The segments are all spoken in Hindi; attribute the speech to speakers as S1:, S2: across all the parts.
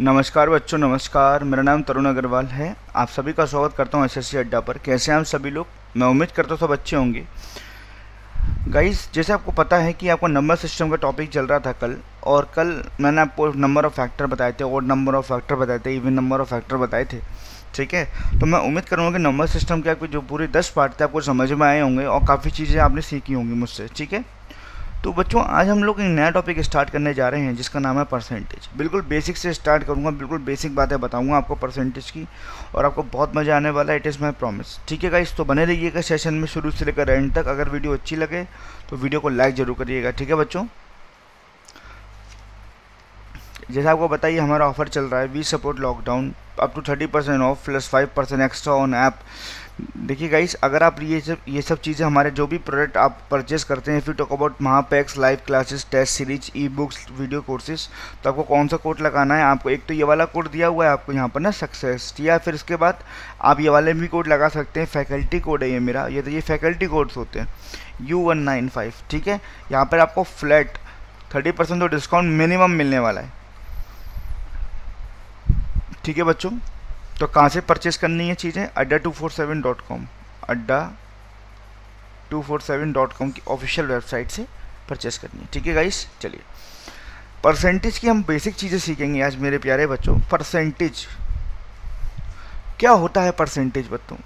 S1: नमस्कार बच्चों, नमस्कार। मेरा नाम तरुण अग्रवाल है। आप सभी का स्वागत करता हूँ एसएससी अड्डा पर। कैसे हैं हम सभी लोग? मैं उम्मीद करता हूँ सब अच्छे होंगे। गाइस जैसे आपको पता है कि आपको नंबर सिस्टम का टॉपिक चल रहा था कल, और कल मैंने आपको नंबर ऑफ़ फैक्टर बताए थे और नंबर ऑफ़ फैक्टर बताए थे इवन नंबर ऑफ़ फैक्टर बताए थे। ठीक है? तो मैं उम्मीद करूँगा कि नंबर सिस्टम के आपके जो पूरे दस पार्ट थे, आपको समझ में आए होंगे, और काफ़ी चीज़ें आपने सीखी होंगी मुझसे। ठीक है? तो बच्चों, आज हम लोग एक नया टॉपिक स्टार्ट करने जा रहे हैं, जिसका नाम है परसेंटेज बिल्कुल बेसिक से स्टार्ट करूँगा, बिल्कुल बेसिक बातें बताऊँगा आपको परसेंटेज की, और आपको बहुत मज़ा आने वाला है इट इज़ माई प्रॉमिस ठीक है गाइस तो बने रहिएगा सेशन में शुरू से लेकर एंड तक। अगर वीडियो अच्छी लगे तो वीडियो को लाइक ज़रूर करिएगा। ठीक है बच्चों? जैसे आपको बताइए, हमारा ऑफ़र चल रहा है। We support lockdown up to thirty percent off plus five percent extra on app देखिए गाइस अगर आप ये सब ये सब चीज़ें हमारे जो भी प्रोडक्ट आप परचेस करते हैं फिर talk about Mahapacks live classes test series e books video courses तो आपको कौन सा कोड लगाना है? आपको एक तो ये वाला कोड दिया हुआ है आपको यहाँ पर ना सक्सेस या फिर इसके बाद आप ये वाले भी कोड लगा सकते हैं। फैकल्टी कोड है ये मेरा। ये तो ये फैकल्टी कोड्स होते हैं। यू वन नाइन फाइव ठीक है? यहाँ पर आपको फ्लैट थर्टी परसेंट तो डिस्काउंट मिनिमम मिलने वाला है। ठीक है बच्चों? तो कहाँ से परचेस करनी है चीज़ें? Adda two four seven dot com Adda two four seven dot com की ऑफिशियल वेबसाइट से परचेस करनी है। ठीक है गाइस चलिए। परसेंटेज की हम बेसिक चीज़ें सीखेंगे आज मेरे प्यारे बच्चों। परसेंटेज क्या होता है परसेंटेज बच्चों?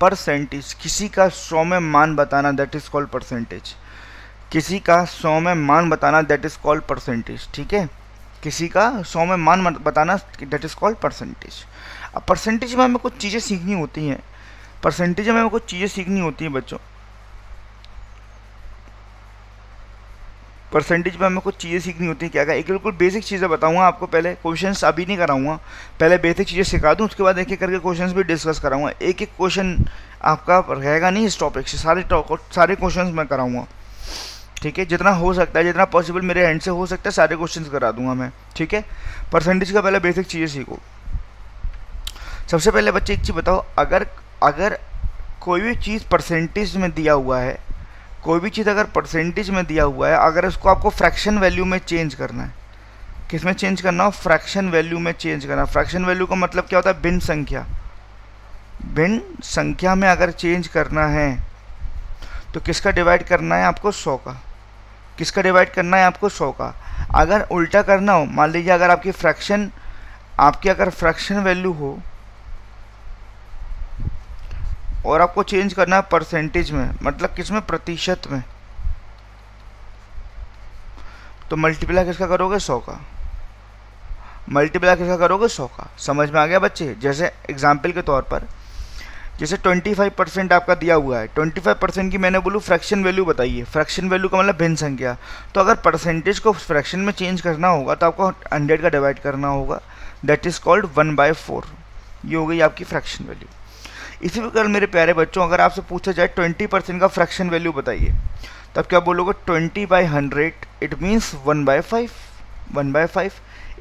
S1: परसेंटेज किसी का सौ में मान बताना दैट इज़ कॉल्ड परसेंटेज किसी का सौ में मान बताना दैट इज़ कॉल्ड परसेंटेज ठीक है? किसी का सौ में मान बताना दैट इज़ कॉल्ड परसेंटेज अब परसेंटेज में हमें कुछ चीज़ें सीखनी होती हैं। परसेंटेज में हमें कुछ चीज़ें सीखनी होती हैं बच्चों। परसेंटेज में हमें कुछ चीज़ें सीखनी होती हैं। क्या क्या? एक बिल्कुल बेसिक चीज़ें बताऊँगा आपको पहले। क्वेश्चन अभी नहीं कराऊँगा। पहले बेसिक चीज़ें सिखा दूँ, उसके बाद एक एक करके क्वेश्चन भी डिस्कस कराऊँगा। एक एक क्वेश्चन आपका रहेगा नहीं इस टॉपिक से। सारे सारे क्वेश्चन मैं कराऊँगा। ठीक है? जितना हो सकता है, जितना पॉसिबल मेरे हैंड से हो सकता है, सारे क्वेश्चन करा दूँगा मैं। ठीक है? परसेंटेज का पहले बेसिक चीज़ें सीखो। सबसे पहले बच्चे एक चीज़ बताओ, अगर अगर कोई भी चीज़ परसेंटेज में दिया हुआ है, कोई भी चीज़ अगर परसेंटेज में दिया हुआ है, अगर उसको आपको फ्रैक्शन वैल्यू में चेंज करना है किसमें चेंज करना हो? फ्रैक्शन वैल्यू में चेंज करना। फ्रैक्शन वैल्यू का मतलब क्या होता है? भिन्न संख्या। भिन्न संख्या में अगर चेंज करना है तो किसका डिवाइड करना है? आपको सौ का। किसका डिवाइड करना है? आपको सौ का। अगर उल्टा करना हो, मान लीजिए अगर आपकी फ्रैक्शन आपकी अगर फ्रैक्शन वैल्यू हो और आपको चेंज करना है परसेंटेज में मतलब किसमें प्रतिशत में। तो मल्टीप्लाई किसका करोगे? सौ का। मल्टीप्लाई किसका करोगे? सौ का। समझ में आ गया बच्चे? जैसे एग्ज़ाम्पल के तौर पर, जैसे 25 परसेंट आपका दिया हुआ है। 25 परसेंट की मैंने बोलूँ फ्रैक्शन वैल्यू बताइए। फ्रैक्शन वैल्यू का मतलब भिन्न संख्या। तो अगर परसेंटेज को फ्रैक्शन में चेंज करना होगा तो आपको 100 का डिवाइड करना होगा। That is called one by four ये हो गई आपकी फ्रैक्शन वैल्यू इसी प्रकार मेरे प्यारे बच्चों, अगर आपसे पूछा जाए ट्वेंटी परसेंट का फ्रैक्शन वैल्यू बताइए, तब क्या बोलोगे twenty by hundred, it means one by five, one by five.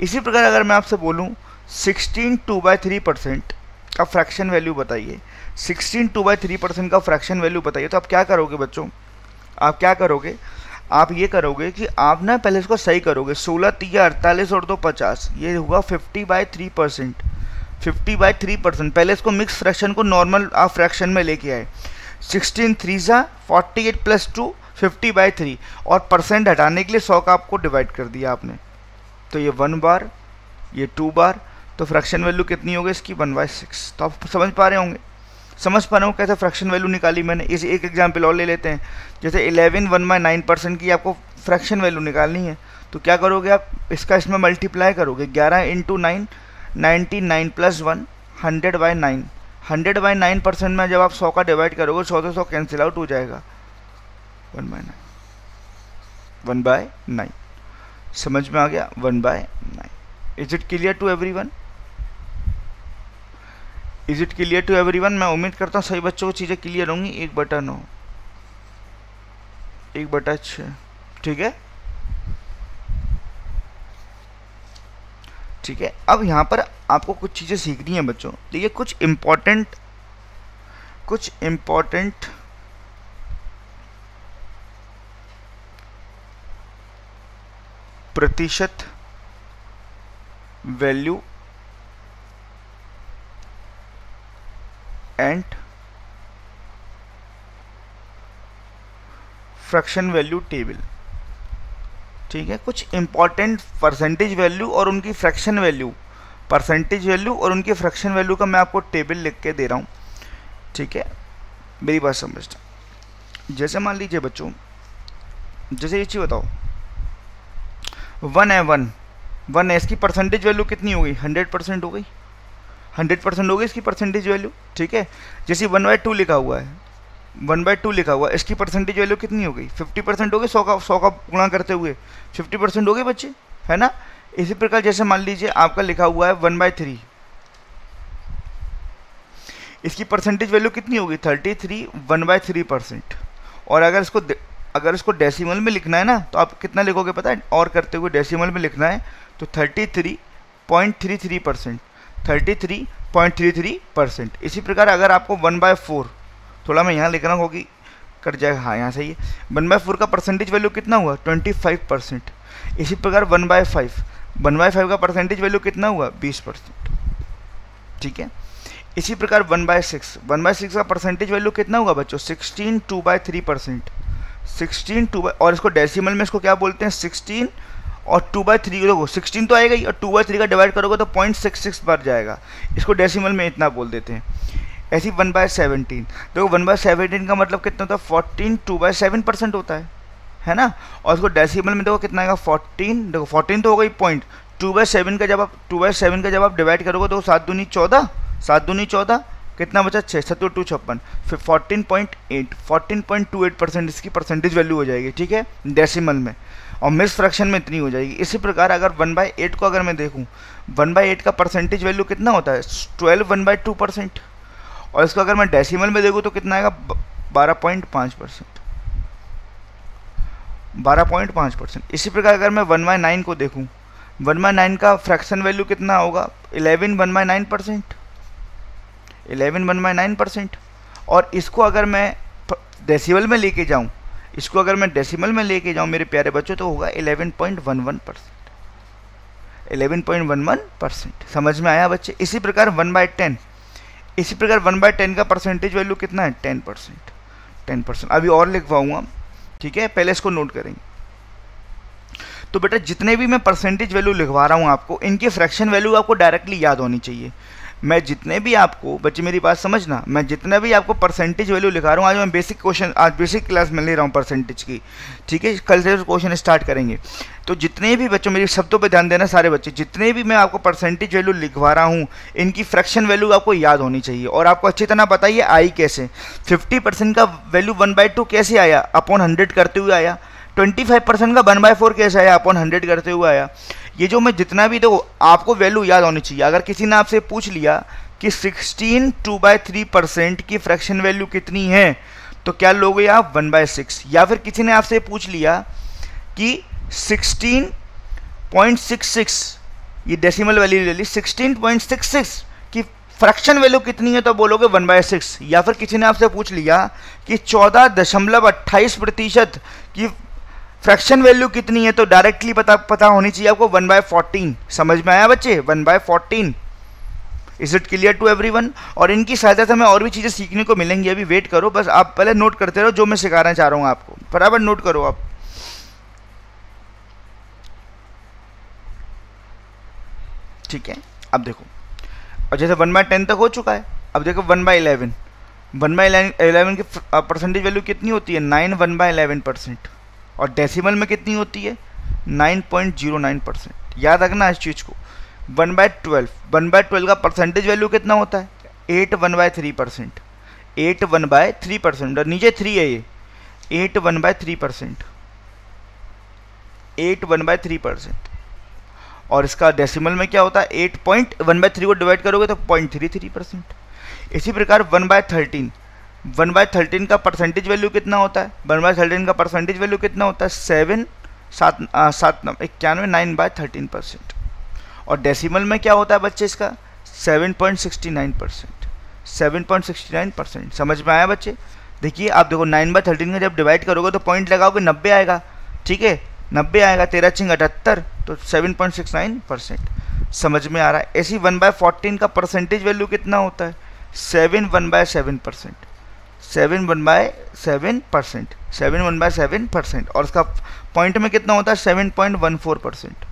S1: इसी प्रकार अगर मैं आपसे बोलूँ, sixteen two by three percent का फ्रैक्शन वैल्यू बताइए, sixteen two by three percent का फ्रैक्शन वैल्यू बताइए तो आप क्या करोगे बच्चों? आप क्या करोगे? आप ये करोगे कि आप ना पहले इसको सही करोगे, सोलह तीन अड़तालीस और दो पचास, ये हुआ fifty by three percent. Fifty by three percent. पहले इसको मिक्स फ्रैक्शन को नॉर्मल आप फ्रैक्शन में लेके आए। सिक्सटीन थ्री ज़ा forty eight plus two fifty by three और परसेंट हटाने के लिए सौ का आपको डिवाइड कर दिया आपने। तो ये वन बार ये टू बार तो फ्रैक्शन वैल्यू कितनी होगी इसकी? वन बाई सिक्स तो आप समझ पा रहे होंगे? समझ पा रहे हो कैसे फ्रैक्शन वैल्यू निकाली मैंने? इस एक एग्ज़ाम्पल और ले लेते हैं। जैसे eleven one by nine percent की आपको फ्रैक्शन वैल्यू निकालनी है। तो क्या करोगे आप? इसका इसमें मल्टीप्लाई करोगे। ग्यारह into nine ninety nine plus one, hundred by nine. Hundred by nine percent में जब आप सौ का डिवाइड करोगे, सौ से सौ कैंसिल आउट हो जाएगा। One by nine. One by nine. समझ में आ गया? One by nine. Is it clear to everyone is it clear to everyone मैं उम्मीद करता हूँ सही बच्चों को चीज़ें क्लियर होंगी। एक बटा नौ एक बटा छः। ठीक है? ठीक है? अब यहाँ पर आपको कुछ चीज़ें सीखनी है बच्चों। तो देखिए, कुछ इम्पोर्टेंट कुछ इम्पोर्टेंट प्रतिशत value and fraction value table ठीक है? कुछ इंपॉर्टेंट परसेंटेज वैल्यू और उनकी फ्रैक्शन वैल्यू परसेंटेज वैल्यू और उनकी फ्रैक्शन वैल्यू का मैं आपको टेबल लिख के दे रहा हूँ। ठीक है? मेरी बात समझता जैसे मान लीजिए बच्चों, जैसे ये चीज़ बताओ। वन है वन वन है, इसकी परसेंटेज वैल्यू कितनी हो गई? हंड्रेड परसेंट हो गई। हंड्रेड परसेंट हो गई इसकी परसेंटेज वैल्यू ठीक है? जैसे वन बाई टू लिखा हुआ है। वन बाई टू लिखा हुआ, इसकी परसेंटेज वैल्यू कितनी हो गई? फिफ्टी परसेंट हो गई, सौ का सौ का गुणा करते हुए। फिफ्टी परसेंट हो गई बच्चे, है ना? इसी प्रकार जैसे मान लीजिए आपका लिखा हुआ है वन बाय थ्री। इसकी परसेंटेज वैल्यू कितनी होगी thirty three one by three percent और अगर इसको अगर इसको डेसिमल में लिखना है ना तो आप कितना लिखोगे पता है? और करते हुए डेसिमल में लिखना है तो thirty three point three three percent thirty three point three three percent इसी प्रकार अगर आपको वन बाय फोर थोड़ा मैं यहाँ लिखना होगी, कट जाएगा। हाँ यहाँ सही है। वन बाय फोर का परसेंटेज वैल्यू कितना हुआ? ट्वेंटी फाइव परसेंट इसी प्रकार one by five. One by five का परसेंटेज वैल्यू कितना हुआ? बीस परसेंट। ठीक है? इसी प्रकार one by six. One by six का परसेंटेज वैल्यू कितना हुआ बच्चों? Sixteen two by three percent sixteen two by और इसको डेसिमल में इसको क्या बोलते हैं? सिक्सटीन और टू बाई थ्री देखो सिक्सटीन तो आएगा ही, और टू बाई थ्री का डिवाइड करोगे तो पॉइंट सिक्स सिक्स बढ़ जाएगा। इसको डेसिमल में इतना बोल देते हैं। ऐसी वन बाय सेवनटीन देखो वन बाय सेवनटीन का मतलब कितना होता है? Fourteen two by seven percent होता है। है ना? और उसको डेसिमल में देखो कितना आएगा? फोर्टीन देखो फोर्टीन तो हो गई पॉइंट टू बाय सेवन का जब आप टू बाय सेवन का जब आप डिवाइड करोगे तो सात दूनी चौदह। सात दूनी चौदह। कितना बचा? छः सत्तर टू छप्पन। फिर fourteen point eight fourteen point two eight percent इसकी परसेंटेज वैल्यू हो जाएगी, ठीक है? डेसिमल में। और मिस फ्रैक्शन में इतनी हो जाएगी। इसी प्रकार अगर वन बाई एट को अगर मैं देखूँ वन बाई एट का परसेंटेज वैल्यू कितना होता है? Twelve one by two percent और इसको अगर मैं डेसिमल में देखूँ तो कितना आएगा? बारह पॉइंट पाँच परसेंट। बारह पॉइंट पाँच परसेंट। इसी प्रकार अगर मैं वन बाई नाइन को देखूँ, वन बाई नाइन का फ्रैक्शन वैल्यू कितना होगा? Eleven one by nine percent. Eleven one by nine percent. और इसको अगर मैं डेसिमल में लेके जाऊँ, इसको अगर मैं डेसिमल में लेके जाऊँ मेरे प्यारे बच्चों तो होगा eleven point one one percent. Eleven point one one percent. समझ में आया बच्चे? इसी प्रकार वन बाई टेन। इसी प्रकार वन बाय टेन का परसेंटेज वैल्यू कितना है? टेन परसेंट टेन परसेंट अभी और लिखवाऊँगा। ठीक है? पहले इसको नोट करेंगे। तो बेटा, जितने भी मैं परसेंटेज वैल्यू लिखवा रहा हूँ आपको, इनकी फ्रैक्शन वैल्यू आपको डायरेक्टली याद होनी चाहिए। मैं जितने भी आपको, बच्चे मेरी बात समझना, मैं जितना भी आपको परसेंटेज वैल्यू लिखा रहा हूँ, आज मैं बेसिक क्वेश्चन आज बेसिक क्लास में ले रहा हूँ परसेंटेज की। ठीक है? कल से क्वेश्चन स्टार्ट करेंगे। तो जितने भी बच्चों, मेरे शब्दों पर ध्यान देना सारे बच्चे, जितने भी मैं आपको परसेंटेज वैल्यू लिखवा रहा हूँ, इनकी फ्रैक्शन वैल्यू आपको याद होनी चाहिए। और आपको अच्छी तरह बताइए, आई कैसे? फिफ्टी परसेंट का वैल्यू वन बाई टू कैसे आया? अपॉन हंड्रेड करते हुए आया। ट्वेंटी फाइव परसेंट का वन बाय फोर कैसे आया? अपॉन हंड्रेड करते हुए आया। ये जो मैं जितना भी दो आपको वैल्यू याद होनी चाहिए। अगर किसी ने आपसे पूछ लिया कि 16 टू बाय थ्री परसेंट की फ्रैक्शन वैल्यू कितनी है तो क्या लोगे आप? वन बाय सिक्स या फिर किसी ने आपसे पूछ लिया कि 16.66 ये डेसिमल वैल्यू ले ली 16.66 की फ्रैक्शन वैल्यू कितनी है तो बोलोगे वन बाय सिक्स या फिर किसी ने आपसे पूछ लिया कि चौदह दशमलव अट्ठाईस प्रतिशत की फ्रैक्शन वैल्यू कितनी है तो डायरेक्टली पता पता होनी चाहिए आपको वन बाय फोर्टीन समझ में आया बच्चे? One by fourteen is it clear to everyone और इनकी सहायता से हमें और भी चीज़ें सीखने को मिलेंगी। अभी वेट करो, बस आप पहले नोट करते रहो जो मैं सिखाना चाह रहा हूँ आपको। बराबर नोट करो आप। ठीक है? अब देखो। और जैसे वन बाय टेन तक हो चुका है। अब देखो one by eleven one by eleven की परसेंटेज वैल्यू कितनी होती है? Nine one by eleven percent और डेसिमल में कितनी होती है? 9.09 परसेंट याद रखना इस चीज़ को। One by twelve one by twelve का परसेंटेज वैल्यू कितना होता है? Eight one by three percent eight one by three percent और नीचे थ्री है ये। Eight one by three percent eight one by three percent और इसका डेसिमल में क्या होता है? Eight point one by three को डिवाइड करोगे तो पॉइंट थ्री थ्री परसेंट इसी प्रकार one by thirteen one by thirteen का परसेंटेज वैल्यू कितना होता है? वन बाय थर्टीन का परसेंटेज वैल्यू कितना होता है? सेवन, सात सात इक्यानवे, नाइन बाय थर्टीन परसेंट और डेसिमल में क्या होता है बच्चे इसका? Seven point sixty nine percent seven point sixty nine percent समझ में आया बच्चे? देखिए, आप देखो, नाइन बाय थर्टीन का जब डिवाइड करोगे तो पॉइंट लगाओगे, नब्बे आएगा। ठीक है? नब्बे आएगा, तेरह चिंग अठहत्तर तो seven point six nine percent समझ में आ रहा है? ऐसी वन बाय फोर्टीन का परसेंटेज वैल्यू कितना होता है? Seven, one by seven percent seven one by seven percent, seven one by seven percent. और उसका पॉइंट में कितना होता है? Seven point one four percent.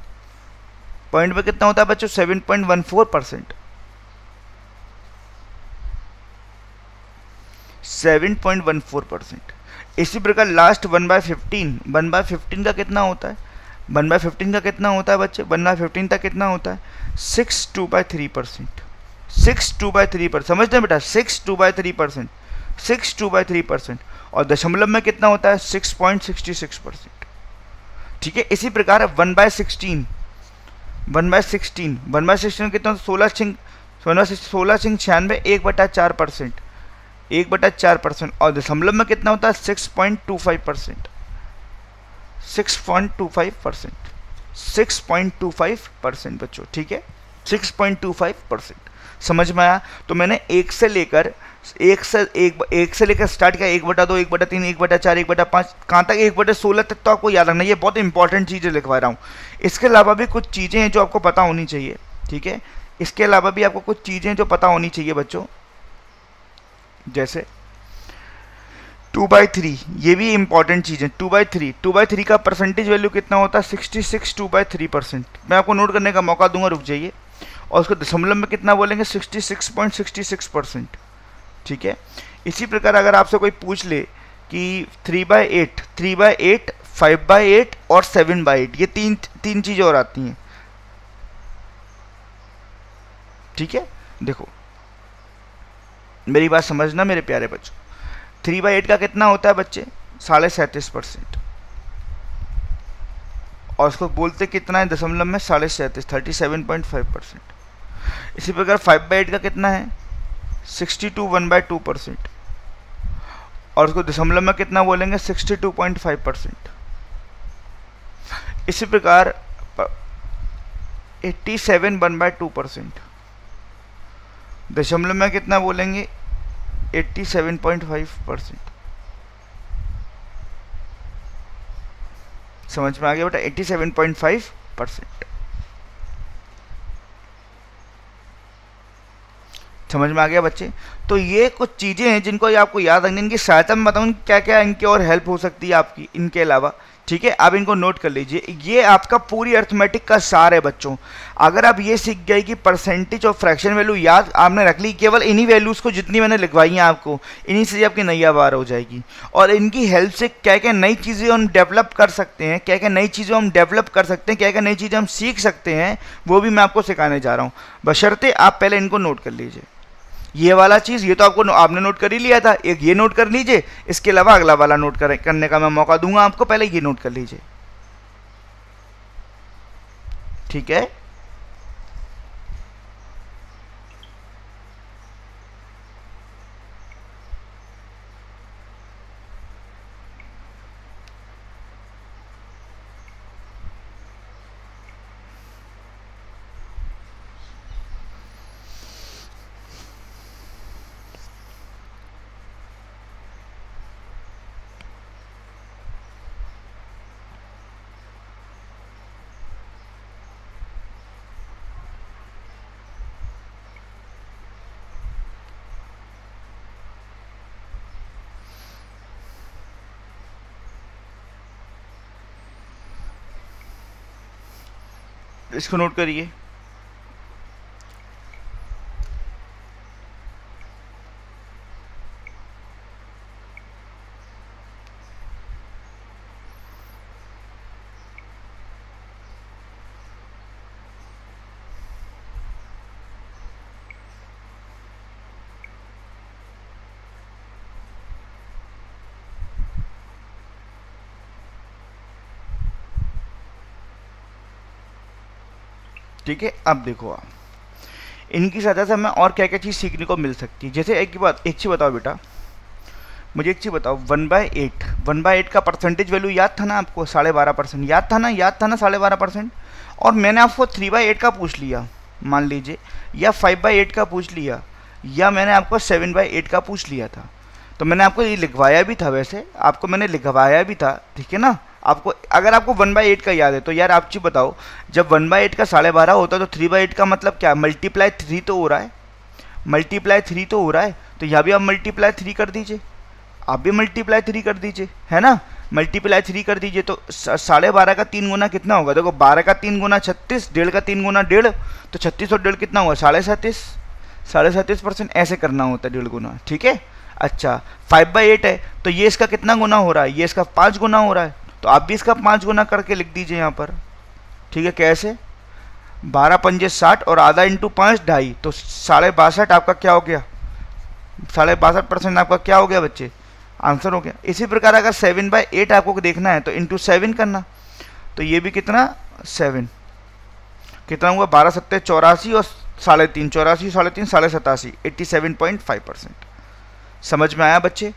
S1: Point में कितना होता है बच्चों? Seven point one four percent. Seven point one four percent. इसी प्रकार last one by fifteen one by fifteen का कितना होता है? वन बाय फिफ्टीन का कितना होता है बच्चे? वन बाय फिफ्टीन का कितना होता है? Six two by three percent. Six two by three percent. समझते हैं बेटा? Six two by three percent. Six two by three percent और दशमलव में कितना होता है? Six point sixty six percent. ठीक है? इसी प्रकार one by sixteen, one by sixteen, one by sixteen कितना सोलह सिंह सोलह सिंह छियानवे, एक बटा चार परसेंट, एक बटा चार परसेंट और दशमलव में कितना होता है? Six point two five percent. Six point two five percent. Six point two five percent बच्चों, ठीक है? Six point two five percent. समझ में आया? तो मैंने एक से लेकर एक से, एक एक से लेकर स्टार्ट किया, एक बटा दो, एक बटा तीन, एक बटा चार, एक बटा पाँच, कहाँ तक? एक बटे सोलह तक तो आपको याद रखना ये बहुत इंपॉर्टेंट चीज़ें लिखवा रहा हूँ। इसके अलावा भी कुछ चीज़ें हैं जो आपको पता होनी चाहिए, ठीक है? इसके अलावा भी आपको कुछ चीज़ें जो पता होनी चाहिए बच्चों। जैसे टू बाई थ्री ये भी इंपॉर्टेंट चीज़ है। Two by three two by three का परसेंटेज वैल्यू कितना होता है? Sixty six two by three percent मैं आपको नोट करने का मौका दूँगा, रुक जाइए। और उसको दशमलव में कितना बोलेंगे? Sixty six point sixty six percent ठीक है? इसी प्रकार अगर आपसे कोई पूछ ले कि three by eight three by eight five by eight और सेवन बाय एट ये तीन तीन चीज़ें और आती हैं। ठीक है? देखो। मेरी बात समझना मेरे प्यारे बच्चों? थ्री बाई एट का कितना होता है बच्चे? साढ़े सैंतीस परसेंट। और उसको बोलते कितना है? दशमलव में साढ़े सैंतीस thirty seven point five percent. इसी प्रकार फाइव बाई एट का कितना है? Sixty two one by two percent. और उसको दशमलव में कितना बोलेंगे? Sixty two point five percent. इसी प्रकार eighty seven one by two percent. दशमलव में कितना बोलेंगे? 87.5 परसेंट। समझ में आ गया बेटा? 87.5 परसेंट। समझ में आ गया बच्चे? तो ये कुछ चीज़ें हैं जिनको आपको याद रखनी इनकी सहायता में बताऊँ क्या क्या इनकी और हेल्प हो सकती है आपकी, इनके अलावा। ठीक है? आप इनको नोट कर लीजिए। ये आपका पूरी अर्थमेटिक का सार है बच्चों। अगर आप ये सीख गए कि परसेंटेज और फ्रैक्शन वैल्यू याद आपने रख ली, केवल इन्हीं वैल्यूज़ को जितनी मैंने लिखवाई हैं आपको, इन्हीं से आपकी नैया बार हो जाएगी। और इनकी हेल्प से क्या क्या नई चीज़ें हम डेवलप कर सकते हैं क्या क्या नई चीज़ें हम डेवलप कर सकते हैं क्या क्या नई चीज़ें हम सीख सकते हैं, वो भी मैं आपको सिखाने जा रहा हूँ। बशर्ते आप पहले इनको नोट कर लीजिए। ये वाला चीज़ ये तो आपको आपने नोट कर ही लिया था। एक ये नोट कर लीजिए इसके अलावा अगला वाला नोट कर, करने का मैं मौका दूँगा आपको पहले ये नोट कर लीजिए। ठीक है? इसको नोट करिए। ठीक है? अब देखो आप। इनकी सहायता से हमें और क्या क्या चीज़ सीखने को मिल सकती है? जैसे एक बात, एक चीज़ बताओ बेटा। मुझे एक चीज़ बताओ, one by eight. One by eight का परसेंटेज वैल्यू याद था ना आपको? साढ़े बारह परसेंट याद था ना? याद था ना साढ़े बारह परसेंट और मैंने आपको थ्री बाई एट का पूछ लिया, मान लीजिए, या फाइव बाई एट का पूछ लिया, या मैंने आपको सेवन बाई एट का पूछ लिया था। तो मैंने आपको ये लिखवाया भी था वैसे। आपको मैंने लिखवाया भी था, ठीक है ना? आपको, अगर आपको वन बाई एट का याद है तो यार आप चीज़ बताओ, जब वन बाई एट का साढ़े बारह होता है तो थ्री बाई एट का मतलब क्या? मल्टीप्लाई थ्री तो हो रहा है। मल्टीप्लाई थ्री तो हो रहा है तो यहाँ भी आप मल्टीप्लाई थ्री कर दीजिए। आप भी मल्टीप्लाई थ्री कर दीजिए, है ना? मल्टीप्लाई थ्री कर दीजिए तो साढ़े बारह का तीन गुना कितना होगा? देखो, बारह का तीन गुना छत्तीस, डेढ़ का तीन गुना डेढ़ तो छत्तीस और डेढ़ कितना होगा? साढ़े सैंतीस। साढ़े सैंतीस परसेंट ऐसे करना होता है, डेढ़ गुना, ठीक है? अच्छा फाइव बाई एट है तो ये इसका कितना गुना हो रहा है? ये इसका पाँच गुना हो रहा है। तो आप भी इसका पाँच गुना करके लिख दीजिए यहाँ पर। ठीक है, कैसे? बारह पंजे साठ और आधा इंटू पाँच ढाई तो साढ़े बासठ आपका क्या हो गया? साढ़े बासठ परसेंट आपका क्या हो गया बच्चे? आंसर हो गया। इसी प्रकार अगर सेवन बाई एट आपको देखना है तो इंटू सेवन करना। तो ये भी कितना? सेवन। कितना हुआ? बारह सत्तर चौरासी और साढ़े तीन, चौरासी, साढ़े तीन, साढ़े सतासी, eighty seven point five percent. समझ में आया बच्चे?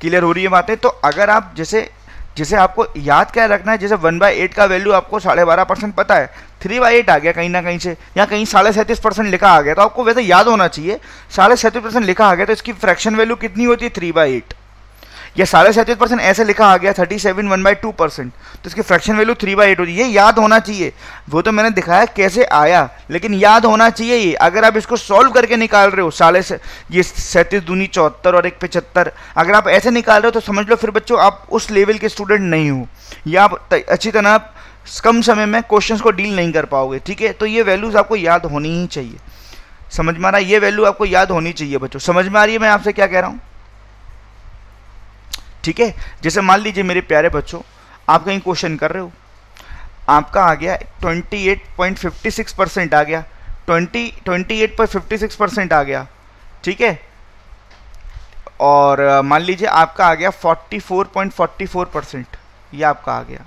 S1: क्लियर हो रही है बातें? तो अगर आप जैसे जैसे आपको याद क्या रखना है, जैसे वन बाई एट का वैल्यू आपको साढ़े बारह परसेंट पता है थ्री बाई एट आ गया कहीं ना कहीं से, या कहीं साढ़े सैंतीस परसेंट लिखा आ गया तो आपको वैसे याद होना चाहिए, साढ़े सैंतीस परसेंट लिखा आ गया तो इसकी फ्रैक्शन वैल्यू कितनी होती है थ्री बाई एट या साढ़े सैंतीस परसेंट ऐसे लिखा आ गया thirty seven one by two percent तो इसकी fraction value three by eight होती है। ये याद होना चाहिए। वो तो मैंने दिखाया कैसे आया, लेकिन याद होना चाहिए ये। अगर आप इसको सॉल्व करके निकाल रहे हो, साढ़े से ये सैंतीस दूनी चौहत्तर और एक पचहत्तर, अगर आप ऐसे निकाल रहे हो तो समझ लो फिर बच्चों आप उस लेवल के स्टूडेंट नहीं हो। या आप अच्छी तरह आप कम समय में क्वेश्चंस को डील नहीं कर पाओगे, ठीक है? तो ये वैल्यूज़ आपको याद होनी ही चाहिए। समझ में आ रहा है? ये वैल्यू आपको याद होनी चाहिए बच्चों। समझ में आ रही है मैं आपसे क्या कह रहा हूँ? ठीक है? जैसे मान लीजिए मेरे प्यारे बच्चों, आप कहीं क्वेश्चन कर रहे हो, आपका आ गया 28.56 परसेंट आ गया 20 28.56 परसेंट आ गया, ठीक है? और मान लीजिए आपका आ गया 44.44 परसेंट ये आपका आ गया,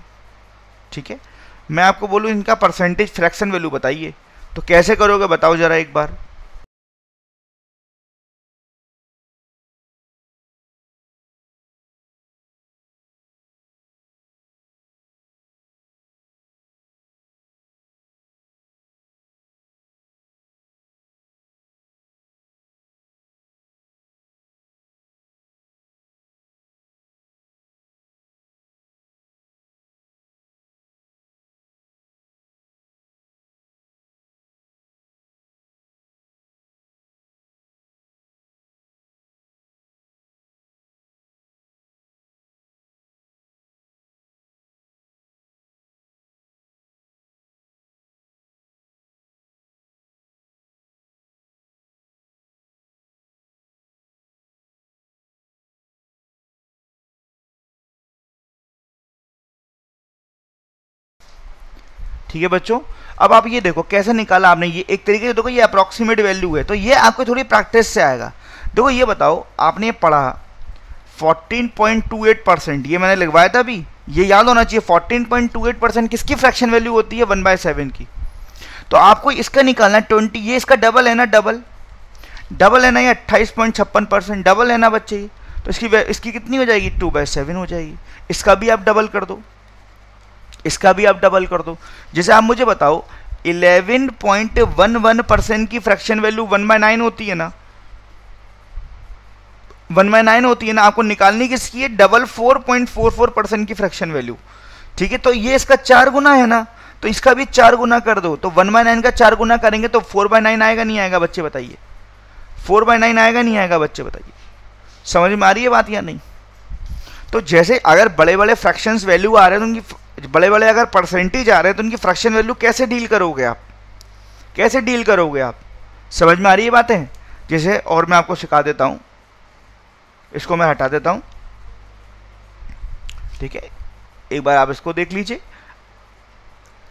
S1: ठीक है? मैं आपको बोलूँ, इनका परसेंटेज फ्रैक्शन वैल्यू बताइए तो कैसे करोगे बताओ ज़रा एक बार। ठीक है बच्चों? अब आप ये देखो, कैसे निकाला आपने ये? एक तरीके से देखो, ये अप्रॉक्सीमेट वैल्यू है तो ये आपको थोड़ी प्रैक्टिस से आएगा। देखो, ये बताओ, आपने ये पढ़ा 14.28 परसेंट ये मैंने लिखवाया था अभी, ये याद होना चाहिए 14.28 परसेंट किसकी फ्रैक्शन वैल्यू होती है? वन बाय सेवन की। तो आपको इसका निकालना ट्वेंटी ये इसका डबल है ना डबल डबल है ना ये अट्ठाईस पॉइंट छप्पन परसेंट डबल है ना बच्चे? तो इसकी इसकी कितनी हो जाएगी? टू बाय सेवन हो जाएगी। इसका भी आप डबल कर दो। इसका भी आप डबल कर दो। जैसे आप मुझे बताओ 11.11 परसेंट की fraction value one by nine होती है ना? वन बाय नाइन होती है ना? आपको निकालनी किसकी है? Double four point four four percent की फ्रैक्शन वैल्यू ठीक है? तो ये इसका चार गुना है ना? तो इसका भी चार गुना कर दो। तो वन बाय नाइन का चार गुना करेंगे तो फोर बाय नाइन आएगा, नहीं आएगा? बच्चे बताइए। फोर बाय नाइन आएगा, नहीं आएगा? बच्चे बताइए। समझ में आ रही है बात या नहीं? तो जैसे अगर बड़े बड़े फ्रैक्शंस वैल्यू आ रहे हैं तो उनकी बड़े बड़े अगर परसेंटेज आ रहे हैं तो उनकी फ्रैक्शन वैल्यू कैसे डील करोगे आप? कैसे डील करोगे आप? समझ में आ रही है बातें? जैसे और मैं आपको सिखा देता हूँ। इसको मैं हटा देता हूँ। ठीक है? एक बार आप इसको देख लीजिए।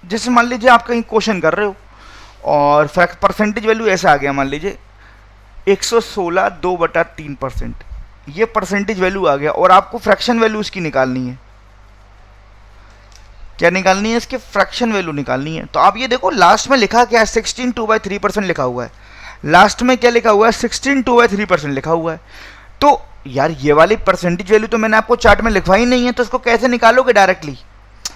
S1: जैसे मान लीजिए आप कहीं क्वेश्चन कर रहे हो, और परसेंटेज वैल्यू ऐसा आ गया, मान लीजिए। 116 दो बटा तीन परसेंट ये परसेंटेज वैल्यू आ गया, और आपको फ्रैक्शन वैल्यू उसकी निकालनी है। क्या निकालनी है? इसकी फ्रैक्शन वैल्यू निकालनी है। तो आप ये देखो लास्ट में लिखा क्या है? Sixteen two by three percent लिखा हुआ है। लास्ट में क्या लिखा हुआ है? Sixteen two by three percent लिखा हुआ है। तो यार, ये वाली परसेंटेज वैल्यू तो मैंने आपको चार्ट में लिखवाई नहीं है तो इसको कैसे निकालोगे डायरेक्टली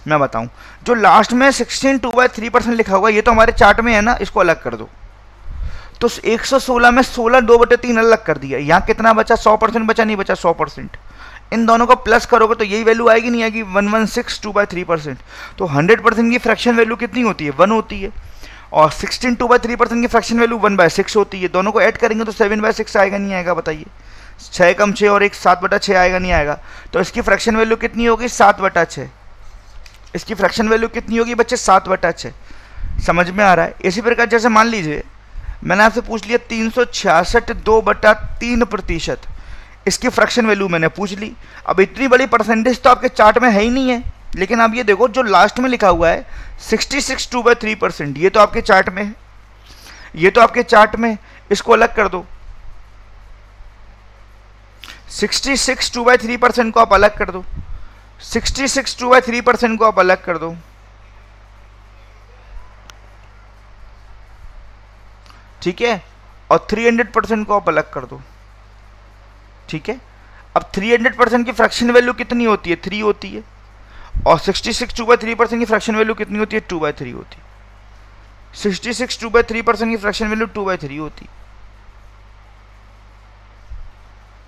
S1: मैं बताऊँ। जो लास्ट में sixteen two by three percent लिखा हुआ ये तो हमारे चार्ट में है ना, इसको अलग कर दो। तो 116 में 16 दो बटे तीन अलग कर दिया। यहाँ कितना बचा? 100 परसेंट बचा, नहीं बचा? 100 परसेंट इन दोनों को प्लस करोगे तो यही वैल्यू आएगी, नहीं आएगी? One one six two by three percent तो हंड्रेड परसेंट की फ्रैक्शन वैल्यू कितनी होती है? वन होती है। और sixteen two by three percent की fraction value one by six होती है। दोनों को ऐड करेंगे तो सेवन बाय सिक्स आएगा, नहीं आएगा, बताइए। छः कम छः और एक सात बटा छः आएगा, नहीं आएगा। तो इसकी फ्रैक्शन वैल्यू कितनी होगी? सात बटा छः इसकी फ्रैक्शन वैल्यू कितनी होगी बच्चे? सात बटा छः समझ में आ रहा है? इसी प्रकार जैसे मान लीजिए, मैंने आपसे पूछ लिया, तीन सौ छियासठ दो बटा तीन प्रतिशत। इसकी फ्रैक्शन वैल्यू मैंने पूछ ली। अब इतनी बड़ी परसेंटेज तो आपके चार्ट में है ही नहीं है। लेकिन आप ये देखो, जो लास्ट में लिखा हुआ है sixty six two by three percent ये तो आपके चार्ट में है। ये तो आपके चार्ट में इसको अलग कर दो। Sixty six two by three percent को आप अलग कर दो। Sixty six two by three percent को आप अलग कर दो। ठीक है? और थ्री हंड्रेड परसेंट को आप अलग कर दो। ठीक है? अब थ्री हंड्रेड परसेंट की फ्रैक्शन वैल्यू कितनी होती है? थ्री होती है। और sixty six two by three percent की फ्रैक्शन वैल्यू कितनी होती है? टू बाई थ्री होती है। Sixty six two by three percent की fraction value two by three होती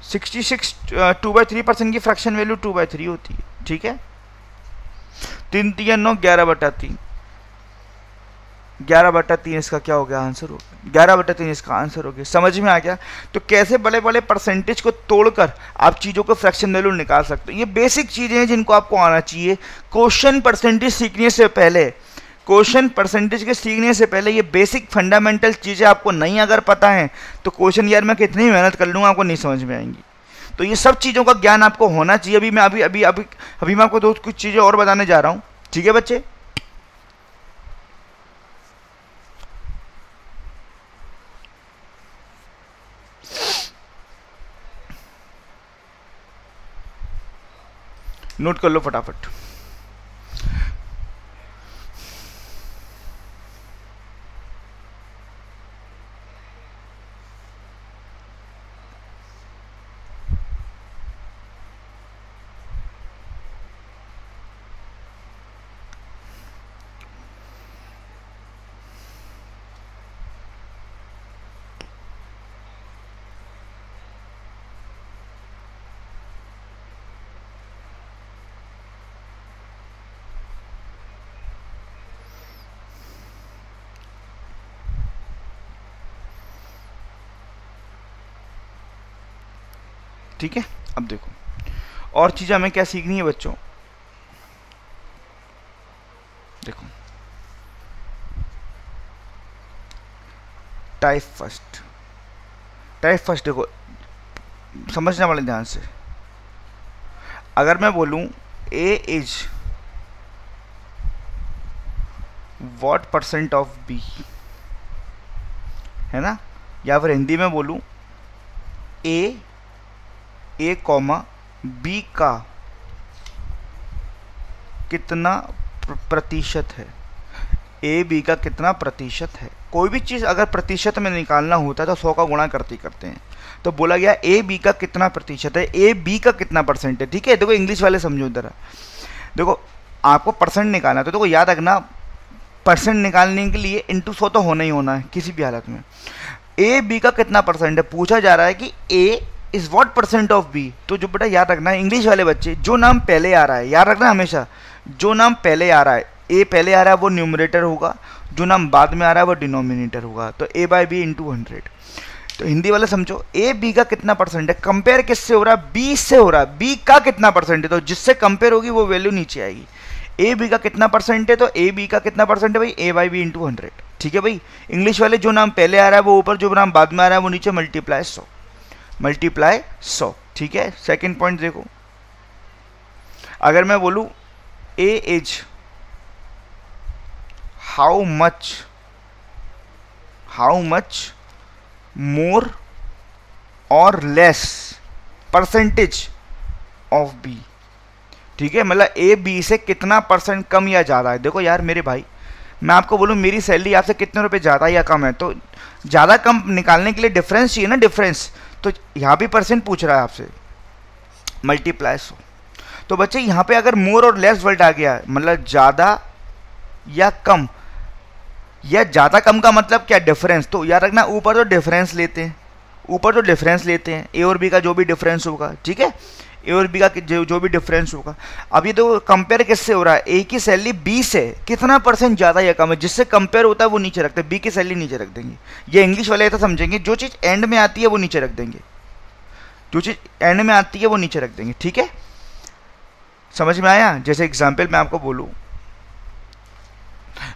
S1: sixty six two by three percent की fraction value two by three होती है। ठीक है? तीन तीन, नौ, ग्यारह बटा तीन। ग्यारह बटा तीन इसका क्या हो गया आंसर हो गया? ग्यारह बटा तीन इसका आंसर हो गया। समझ में आ गया? तो कैसे बड़े बड़े परसेंटेज को तोड़कर आप चीज़ों को फ्रैक्शन वैल्यू निकाल सकते हो? ये बेसिक चीज़ें हैं जिनको आपको आना चाहिए। क्वेश्चन परसेंटेज सीखने से पहले क्वेश्चन परसेंटेज के सीखने से पहले ये बेसिक फंडामेंटल चीज़ें आपको नहीं अगर पता है तो क्वेश्चन यार मैं कितनी मेहनत कर लूँगा आपको नहीं समझ में आएँगी। तो ये सब चीज़ों का ज्ञान आपको होना चाहिए। अभी मैं अभी अभी अभी अभी मैं आपको दो कुछ चीज़ें और बताने जा रहा हूँ। ठीक है बच्चे? नोट कर लो फटाफट। ठीक है? अब देखो। और चीज़ें हमें क्या सीखनी है बच्चों? देखो। टाइप फ़र्स्ट टाइप फ़र्स्ट देखो। समझने वाले ध्यान से। अगर मैं बोलूँ A is what percent of B है ना? या फिर हिंदी में बोलूँ ए ए कॉमा बी का कितना प्रतिशत है? ए बी का कितना प्रतिशत है? कोई भी चीज़ अगर प्रतिशत में निकालना होता है तो सौ का गुणा करते करते हैं। तो बोला गया ए बी का कितना प्रतिशत है? ए बी का कितना परसेंट है? ठीक है? देखो इंग्लिश वाले समझो इधर देखो, आपको परसेंट निकालना तो देखो याद रखना परसेंट निकालने के लिए इंटू सौ तो होना ही होना है, किसी भी हालत में। ए बी का कितना परसेंट है? पूछा जा रहा है कि A is what percent of B तो जो बेटा याद रखना है इंग्लिश वाले बच्चे, जो नाम पहले आ रहा है, याद रखना हमेशा, जो नाम पहले आ रहा है ए पहले आ रहा है, वो न्यूमरेटर होगा, जो नाम बाद में आ रहा है, वो डिनोमिनेटर होगा तो A by B into hundred तो हिंदी वाले समझो ए बी का कितना परसेंट है? कंपेयर किससे हो रहा है? बी से हो रहा है। बी का कितना परसेंट है? तो जिससे कंपेयर होगी, वो वैल्यू नीचे आएगी। ए बी का कितना परसेंट है? तो ए बी का कितना परसेंट है भाई? A by B into hundred ठीक है भाई? इंग्लिश वाले जो नाम पहले आ रहा है, वो ऊपर, जो नाम बाद में आ रहा है, वो नीचे मल्टीप्लाई सौ. मल्टीप्लाई सौ। ठीक है? सेकेंड पॉइंट देखो। अगर मैं बोलूँ A is how much how much more और लेस परसेंटेज ऑफ़ बी ठीक है? मतलब ए बी से कितना परसेंट कम या ज़्यादा है? देखो यार मेरे भाई, मैं आपको बोलूँ, मेरी सैलरी आपसे कितने रुपए ज़्यादा या कम है? तो ज़्यादा कम निकालने के लिए डिफरेंस चाहिए ना? डिफरेंस तो यहाँ भी परसेंट पूछ रहा है आपसे। मल्टीप्लाई सो तो बच्चे, यहाँ पे अगर मोर और लेस वर्ड आ गया मतलब ज़्यादा या कम, या ज़्यादा कम का मतलब क्या डिफरेंस तो याद रखना, ऊपर तो डिफरेंस लेते हैं। ऊपर तो डिफरेंस लेते हैं। ए और बी का जो भी डिफरेंस होगा, ठीक है? ए और बी का जो जो भी डिफरेंस होगा। अब ये तो कंपेयर किससे हो रहा है? ए की सैलरी बी से। कितना परसेंट ज़्यादा या कम है? जिससे कंपेयर होता है, वो नीचे रखते हैं बी की सैलरी नीचे रख देंगे। ये इंग्लिश वाले ऐसा समझेंगे, जो चीज़ एंड में आती है, वो नीचे रख देंगे। जो चीज़ एंड में आती है, वो नीचे रख देंगे। ठीक है? समझ में आया? जैसे एग्ज़ाम्पल मैं आपको बोलूँ।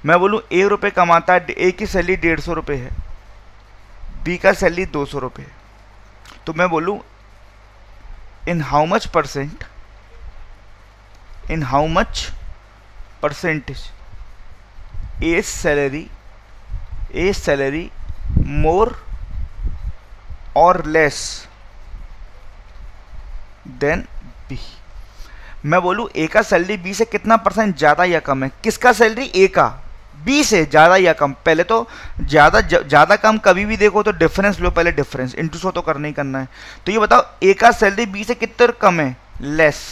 S1: मैं बोलूँ ए रुपये कमाता है ए की सैलरी डेढ़ सौ रुपये है। बी का सैलरी दो सौ रुपये है। तो मैं बोलूँ in how much percent in how much percentage a salary a salary more और लेस देन बी मैं बोलूँ ए का सैलरी बी से कितना परसेंट ज़्यादा या कम है? किसका सैलरी ए का? बी से ज़्यादा या कम, पहले तो ज़्यादा ज़्यादा कम, कभी भी देखो तो डिफरेंस लो, पहले डिफरेंस इंटू सो तो करना ही करना है। तो ये बताओ ए का सैलरी बी से कितने कम है? लेस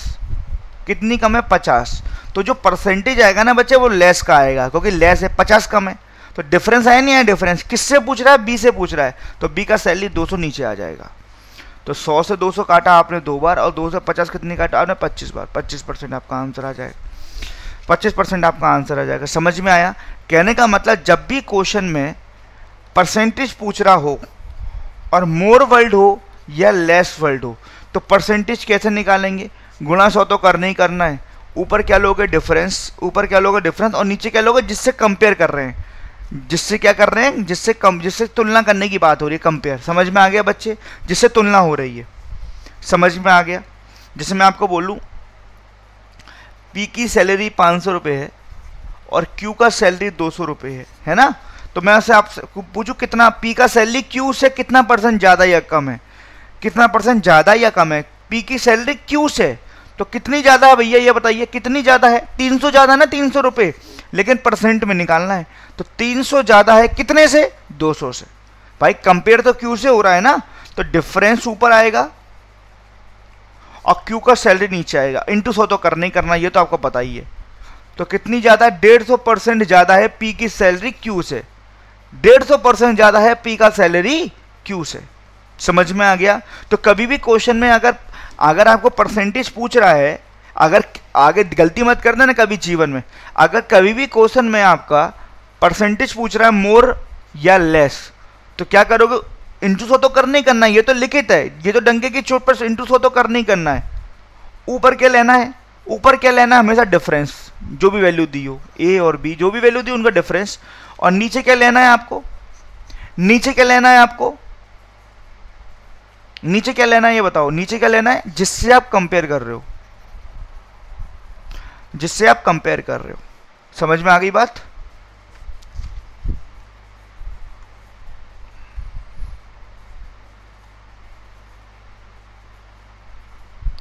S1: कितनी कम है? पचास। तो जो परसेंटेज आएगा ना बच्चे, वो लेस का आएगा, क्योंकि लेस है, पचास कम है। तो डिफरेंस आया नहीं है डिफरेंस किससे पूछ रहा है? बी से पूछ रहा है। तो बी का सैलरी दो सौ नीचे आ जाएगा। तो 100 से 200 काटा आपने दो बार, और दो से पचास कितनी काटा आपने? 25 बार। 25 परसेंट आपका आंसर आ जाएगा। पच्चीस परसेंट आपका आंसर आ जाएगा। समझ में आया? कहने का मतलब जब भी क्वेश्चन में परसेंटेज पूछ रहा हो और मोर वर्ल्ड हो या लेस वर्ल्ड हो तो परसेंटेज कैसे निकालेंगे? गुणा सौ तो करना ही करना है। ऊपर क्या लोगे डिफरेंस ऊपर क्या लोगे डिफरेंस और नीचे क्या लोगे जिससे कंपेयर कर रहे हैं। जिससे क्या कर रहे हैं? जिससे कम, जिससे तुलना करने की बात हो रही है कंपेयर समझ में आ गया बच्चे? जिससे तुलना हो रही है। समझ में आ गया? जैसे मैं आपको बोलूँ पी की सैलरी पाँच सौ रुपये है। और क्यू का सैलरी दो सौ है है ना? तो मैं आपसे आप पूछूँ, कितना पी का सैलरी क्यू से कितना परसेंट ज़्यादा या कम है? कितना परसेंट ज़्यादा या कम है? पी की सैलरी क्यू से। तो कितनी ज़्यादा है भैया, ये बताइए, कितनी ज़्यादा है? तीन सौ ज़्यादा ना तीन सौ लेकिन परसेंट में निकालना है। तो तीन सौ ज़्यादा है कितने से? दो सौ से। भाई कंपेयर तो क्यू से हो रहा है ना तो डिफरेंस ऊपर आएगा और क्यू का सैलरी नीचे आएगा। इंटू सौ तो करना ही करना, ये तो आपको पता ही है। तो कितनी ज़्यादा? डेढ़ सौ परसेंट ज़्यादा है पी की सैलरी क्यू से। डेढ़ सौ परसेंट ज़्यादा है पी का सैलरी क्यू से। समझ में आ गया? तो कभी भी क्वेश्चन में अगर अगर आपको परसेंटेज पूछ रहा है, अगर आगे गलती मत कर देना कभी जीवन में। अगर कभी भी क्वेश्चन में आपका परसेंटेज पूछ रहा है मोर या लेस तो क्या करोगे? इंटू सौ तो करना ही करना है, ये तो लिखित है। ये तो डंके की चोट पर इंटू सो तो करना ही करना है। ऊपर क्या लेना है? ऊपर क्या लेना है? हमेशा डिफरेंस जो भी वैल्यू दी हो ए और बी जो भी वैल्यू दी उनका डिफरेंस और नीचे क्या लेना है आपको? नीचे क्या लेना है आपको? नीचे क्या लेना है ये बताओ, नीचे क्या लेना है? जिससे आप कंपेयर कर रहे हो। जिससे आप कंपेयर कर रहे हो। समझ में आ गई बात?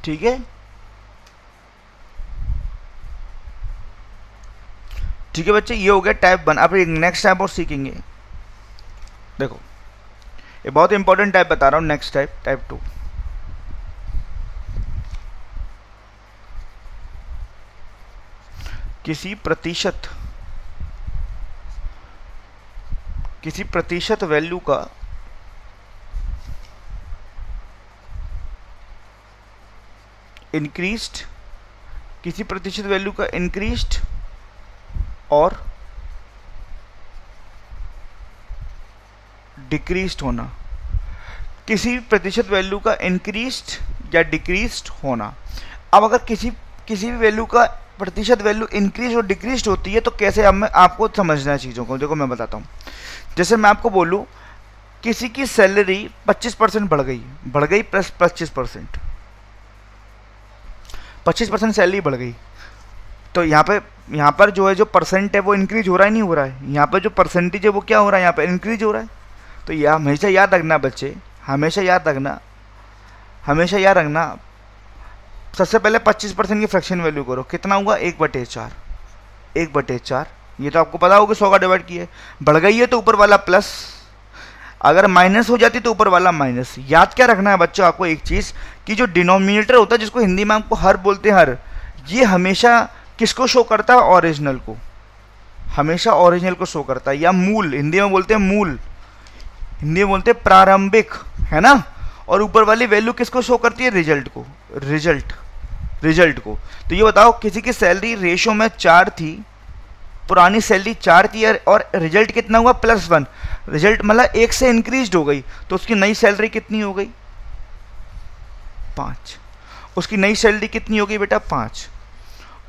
S1: ठीक है? ठीक है बच्चे? ये हो गया टाइप वन अब नेक्स्ट टाइप और सीखेंगे। देखो, ये बहुत इंपॉर्टेंट टाइप बता रहा हूँ नेक्स्ट टाइप टाइप टू किसी प्रतिशत किसी प्रतिशत वैल्यू का इंक्रीस्ड किसी प्रतिशत वैल्यू का इंक्रीस्ड और डिक्रीज होना। किसी प्रतिशत वैल्यू का इंक्रीस्ड या डिक्रीस्ड होना। अब अगर किसी किसी भी वैल्यू का प्रतिशत वैल्यू इंक्रीज और डिक्रीज होती है तो कैसे अब मैं, आपको समझना है चीज़ों को? देखो, मैं बताता हूँ। जैसे मैं आपको बोलूँ, किसी की सैलरी 25 परसेंट बढ़ गई बढ़ गई प्लस पच्चीस परसेंट। पच्चीस परसेंट सैलरी बढ़ गई। तो यहाँ पे, यहाँ पर जो है जो परसेंट है वो इंक्रीज हो रहा है, नहीं हो रहा है? यहाँ पर जो परसेंटेज है वो क्या हो रहा है? यहाँ पर इंक्रीज हो रहा है। तो यह हमेशा याद रखना बच्चे, हमेशा याद रखना, हमेशा याद रखना। सबसे पहले 25 परसेंट की फ्रैक्शन वैल्यू करो। कितना हुआ? एक बटे चार। एक बटे चार। ये तो आपको पता होगा, सौ का डिवाइड किया बढ़ गई है तो ऊपर वाला प्लस अगर माइनस हो जाती तो ऊपर वाला माइनस याद क्या रखना है बच्चों आपको एक चीज़, कि जो डिनोमिनेटर होता है, जिसको हिंदी में आपको हर बोलते हैं, हर, ये हमेशा किसको शो करता? है ओरिजिनल को। हमेशा ओरिजिनल को शो करता है। या मूल, हिंदी में बोलते हैं मूल। हिंदी में बोलते हैं प्रारंभिक, है ना? और ऊपर वाली वैल्यू किसको शो करती है? रिज़ल्ट को। रिज़ल्ट रिज़ल्ट को। तो ये बताओ, किसी की सैलरी रेशो में चार थी, पुरानी सैलरी चार थी और रिज़ल्ट कितना हुआ? प्लस वन रिज़ल्ट मतलब एक से इंक्रीज हो गई। तो उसकी नई सैलरी कितनी हो गई? पाँच। उसकी नई सैलरी कितनी होगी बेटा? पाँच।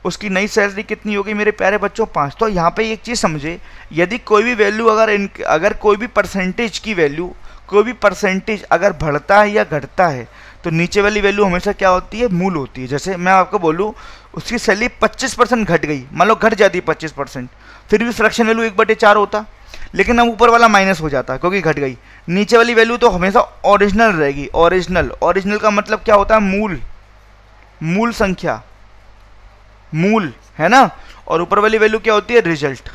S1: उसकी नई सैलरी कितनी होगी मेरे प्यारे बच्चों? पाँच। तो यहाँ पे एक चीज़ समझे, यदि कोई भी वैल्यू अगर इन, अगर कोई भी परसेंटेज की वैल्यू कोई भी परसेंटेज अगर बढ़ता है या घटता है तो नीचे वाली वैल्यू हमेशा क्या होती है? मूल होती है। जैसे मैं आपको बोलूँ, उसकी सैलरी पच्चीस परसेंट घट गई। मान लो घट जाती है पच्चीस परसेंट। फिर भी फ्रैक्शन वैल्यू एक बटे चार होता। लेकिन अब ऊपर वाला माइनस हो जाता है क्योंकि घट गई। नीचे वाली वैल्यू तो हमेशा ओरिजिनल रहेगी। ओरिजिनल ओरिजिनल का मतलब क्या होता है? मूल। मूल संख्या। मूल, है ना? और ऊपर वाली वैल्यू क्या होती है? रिज़ल्ट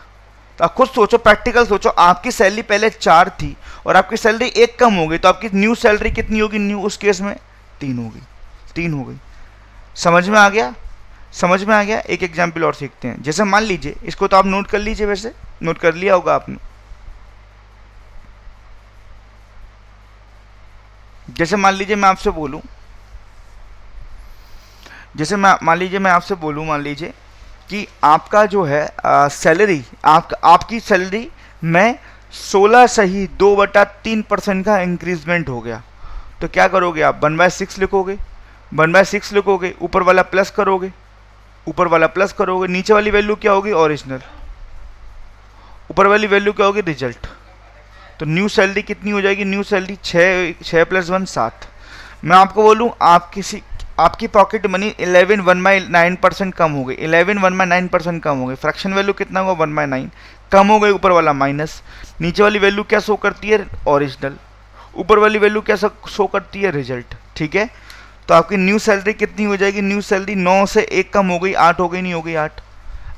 S1: तो आप खुद सोचो प्रैक्टिकल सोचो, आपकी सैलरी पहले चार थी और आपकी सैलरी एक कम हो गई तो आपकी न्यू सैलरी कितनी होगी? न्यू उस केस में तीन हो गई, तीन हो गई। समझ में आ गया? समझ में आ गया? एक एग्ज़ाम्पल और सीखते हैं। जैसे मान लीजिए, इसको तो आप नोट कर लीजिए वैसे। नोट कर लिया होगा आपने। जैसे मान लीजिए मैं आपसे बोलूँ जैसे मैं मान लीजिए मैं आपसे बोलूँ मान लीजिए कि आपका जो है सैलरी आप, आपकी सैलरी में 16 सही दो बटा तीन परसेंट का इंक्रीजमेंट हो गया। तो क्या करोगे आप? वन बाय सिक्स लिखोगे? वन बाय सिक्स लिखोगे? ऊपर वाला प्लस करोगे? ऊपर वाला प्लस करोगे? नीचे वाली वैल्यू क्या होगी? ओरिजिनल ऊपर वाली वैल्यू क्या होगी? रिज़ल्ट तो न्यू सैलरी कितनी हो जाएगी? न्यू सैलरी छः छः प्लस वन सात। मैं आपको बोलूँ आप किसी आपकी pocket money eleven one by nine percent कम हो गई। Eleven one by nine percent कम हो गई। फ्रैक्शन वैल्यू कितना होगा? वन बाई नाइन कम हो गई ऊपर वाला माइनस नीचे वाली वैल्यू क्या शो करती है? ओरिजिनल ऊपर वाली वैल्यू क्या शो करती है? रिज़ल्ट ठीक है? तो आपकी न्यू सैलरी कितनी हो जाएगी? न्यू सैलरी नौ से एक कम हो गई, आठ हो गई, नहीं हो गई, आठ।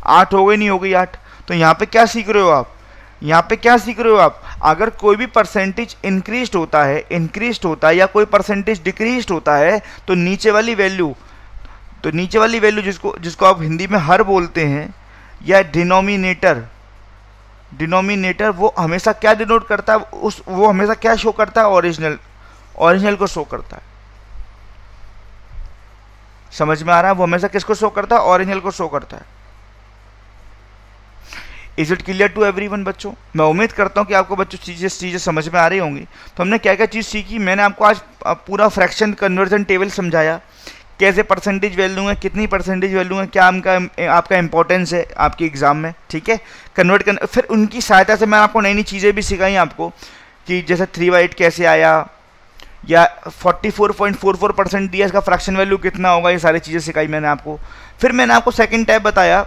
S1: आठ हो गई, नहीं हो गई, आठ। तो यहाँ पे क्या सीख रहे हो आप? यहाँ पे क्या सीख रहे हो आप? अगर कोई भी परसेंटेज इंक्रीज होता है इंक्रीज होता है या कोई परसेंटेज डिक्रीज होता है तो नीचे वाली वैल्यू तो नीचे वाली वैल्यू जिसको जिसको आप हिंदी में हर बोलते हैं, या डिनोमिनेटर डिनोमिनेटर वो हमेशा क्या डिनोट करता है? उस, वो हमेशा क्या शो करता है? ओरिजिनल ओरिजिनल को शो करता है। समझ में आ रहा है? वो हमेशा किसको शो करता है? ओरिजिनल को शो करता है। Is it clear to every बच्चों? मैं उम्मीद करता हूँ कि आपको बच्चों चीज़ें चीज़ें समझ में आ रही होंगी। तो हमने क्या क्या चीज़ सीखी? मैंने आपको आज पूरा फ्रैक्शन कन्वर्जन टेबल समझाया। कैसे परसेंटेज वैल्यू है कितनी परसेंटेज वैल्यू है क्या आपका आपका इंपॉर्टेंस है आपके एग्ज़ाम में, ठीक है? कन्वर्ट करना फिर उनकी सहायता से मैं आपको नई नई चीज़ें भी सिखाई आपको कि जैसे थ्री वाइट कैसे आया, या 44.44 परसेंट दिया, इसका फ्रैक्शन वैल्यू कितना होगा, ये सारी चीज़ें सिखाई मैंने आपको। फिर मैंने आपको सेकंड टाइप बताया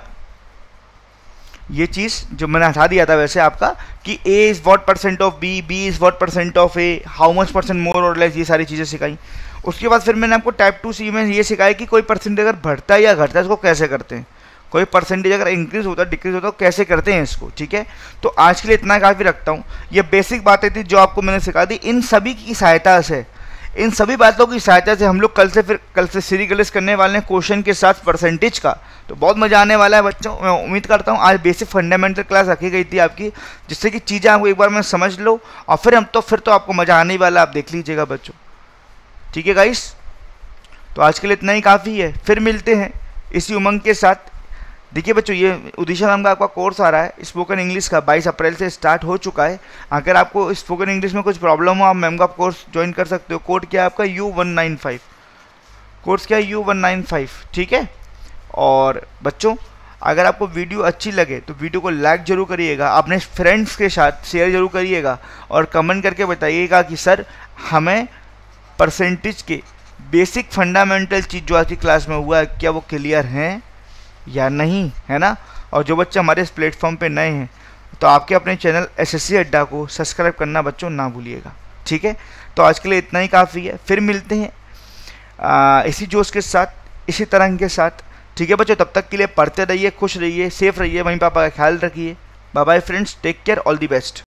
S1: ये चीज़ जो मैंने हटा दिया था वैसे आपका, कि A is what percent of B B is what percent of A how much percent more और लेस ये सारी चीज़ें सिखाई। उसके बाद फिर मैंने आपको टाइप टू सी में ये सिखाया कि कोई परसेंटेज अगर बढ़ता है या घटता है, इसको कैसे करते हैं? कोई परसेंटेज अगर इंक्रीज होता है डिक्रीज होता है तो कैसे करते हैं इसको, ठीक है? तो आज के लिए इतना काफ़ी रखता हूँ। ये बेसिक बातें थी जो आपको मैंने सिखा दी। इन सभी की सहायता से इन सभी बातों की सहायता से हम लोग कल से फिर, कल से सीरी सीरीगलिस करने वाले हैं क्वेश्चन के साथ परसेंटेज का। तो बहुत मज़ा आने वाला है बच्चों। मैं उम्मीद करता हूँ आज बेसिक फंडामेंटल क्लास रखी गई थी आपकी, जिससे कि चीज़ें आपको एक बार मैं समझ लो और फिर हम तो फिर तो आपको मज़ा आने वाला आप देख लीजिएगा बच्चों। ठीक है गाइस तो आज के लिए इतना ही काफ़ी है। फिर मिलते हैं इसी उमंग के साथ। देखिए बच्चों, ये उदिशा नाम का आपका कोर्स आ रहा है स्पोकन इंग्लिश का 22 अप्रैल से स्टार्ट हो चुका है। अगर आपको स्पोकन इंग्लिश में कुछ प्रॉब्लम हो, आप मैम का कोर्स ज्वाइन कर सकते हो। कोड क्या है आपका? U one nine five course क्या है? यू वन नाइन फाइव ठीक है? और बच्चों, अगर आपको वीडियो अच्छी लगे तो वीडियो को लाइक ज़रूर करिएगा। अपने फ्रेंड्स के साथ शेयर ज़रूर करिएगा और कमेंट करके बताइएगा कि, सर, हमें परसेंटेज के बेसिक फंडामेंटल चीज़ जो आज की क्लास में हुआ है, क्या वो क्लियर हैं? या नहीं है ना? और जो बच्चे हमारे इस प्लेटफॉर्म पे नए हैं तो आपके अपने चैनल एस एस अड्डा को सब्सक्राइब करना बच्चों ना भूलिएगा ठीक है? तो आज के लिए इतना ही काफ़ी है फिर मिलते हैं आ, इसी जोश के साथ इसी तरह के साथ ठीक है बच्चों? तब तक के लिए पढ़ते रहिए खुश रहिए सेफ़ रहिए वहीं पापा का ख्याल रखिए। Bye bye friends take care all the best